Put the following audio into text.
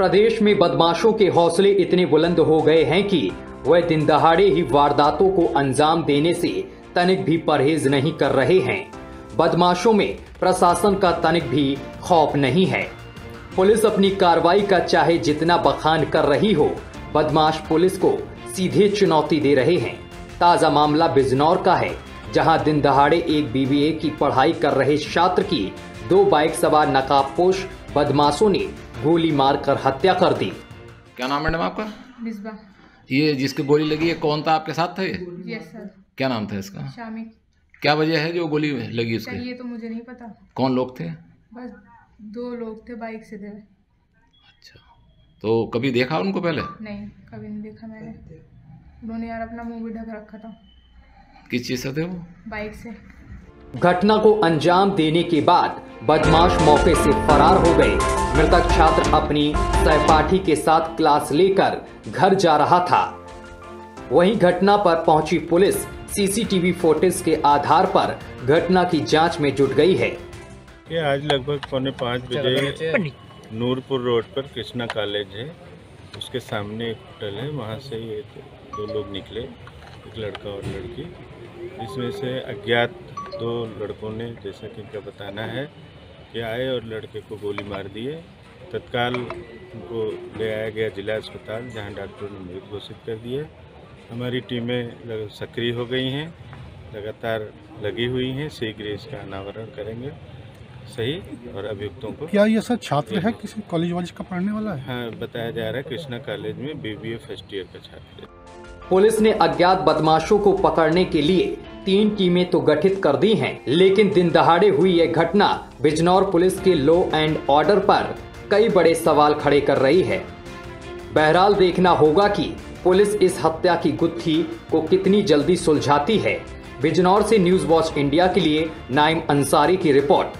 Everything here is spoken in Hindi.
प्रदेश में बदमाशों के हौसले इतने बुलंद हो गए हैं कि वह दिन दहाड़े ही वारदातों को अंजाम देने से तनिक भी परहेज नहीं कर रहे हैं। बदमाशों में प्रशासन का तनिक भी खौफ नहीं है। पुलिस अपनी कार्रवाई का चाहे जितना बखान कर रही हो, बदमाश पुलिस को सीधे चुनौती दे रहे हैं। ताज़ा मामला बिजनौर का है, जहाँ दिन दहाड़े एक बीबीए की पढ़ाई कर रहे छात्र की दो बाइक सवार नकाबपोश बदमाशों ने गोली मारकर हत्या कर दी। क्या नाम मैडम आपका? मिसबा ये जिसकी गोली लगी है कौन था आपके साथ था ये? Yes sir. क्या नाम था इसका? शामी क्या वजह है जो गोली लगी उसके? ये तो मुझे नहीं पता। कौन लोग थे? बस दो लोग थे बाइक से थे। अच्छा। तो कभी देखा उनको पहले? नहीं कभी नहीं देखा मैंने। उन्होंने यार अपना मुँह भी ढक रखा था। किस चीज़ से थे वो? बाइक से। घटना को अंजाम देने के बाद बदमाश मौके से फरार हो गए। मृतक छात्र अपनी सहपाठी के साथ क्लास लेकर घर जा रहा था। वहीं घटना पर पहुँची पुलिस सीसीटीवी फुटेज के आधार पर घटना की जाँच में जुट गई है। ये आज लगभग पौने पाँच बजे नूरपुर रोड पर कृष्णा कॉलेज है। उसके सामने एक होटल है। वहाँ से ये दो लोग निकले एक लड़का और लड़की। इसमें से अज्ञात दो लड़कों ने जैसा कि इनका बताना है कि आए और लड़के को गोली मार दिए तत्काल उनको ले आया गया जिला अस्पताल जहाँ डॉक्टरों ने मृत घोषित कर दिए हमारी टीमें सक्रिय हो गई हैं लगातार लगी हुई हैं शीघ्र इसका अनावरण करेंगे सही? और अभियुक्तों को? क्या ये सर छात्र है? किसी कॉलेज वॉलेज का पढ़ने वाला है? हाँ बताया जा रहा है कृष्णा कॉलेज में बीबीए फ़र्स्ट ईयर का छात्र है। पुलिस ने अज्ञात बदमाशों को पकड़ने के लिए तीन टीमें तो गठित कर दी हैं, लेकिन दिन दहाड़े हुई यह घटना बिजनौर पुलिस के लॉ एंड ऑर्डर पर कई बड़े सवाल खड़े कर रही है। बहरहाल देखना होगा कि पुलिस इस हत्या की गुत्थी को कितनी जल्दी सुलझाती है। बिजनौर से न्यूज़ वॉच इंडिया के लिए नाइम अंसारी की रिपोर्ट।